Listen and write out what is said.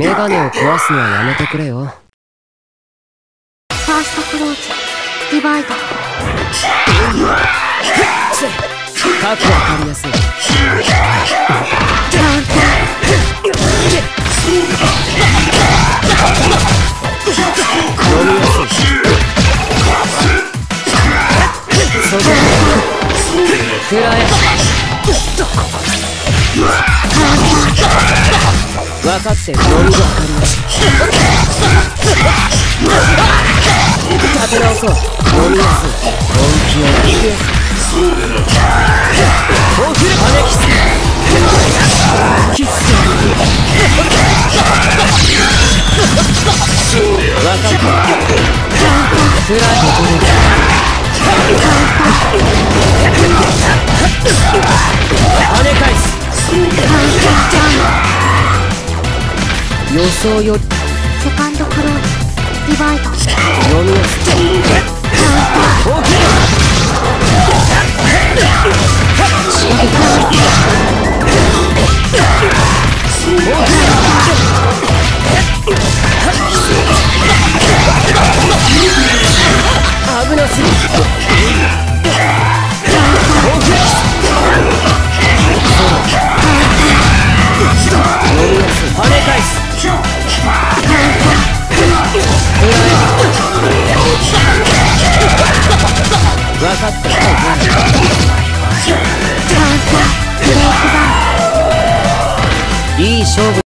メガネを壊すのはやめてくれよ。ファーストクローズディバイドかくわかりやすい。カウンタ読みやすい。そこくらえ分かってる。読みがわかります立て直そう読みやすい本気を聞きやすいおふれ羽キスキス分かったくらえここで跳ね返す予想よ。りセカンドクローズディバイド読みやすい大きい危なすぎ分かったいい勝負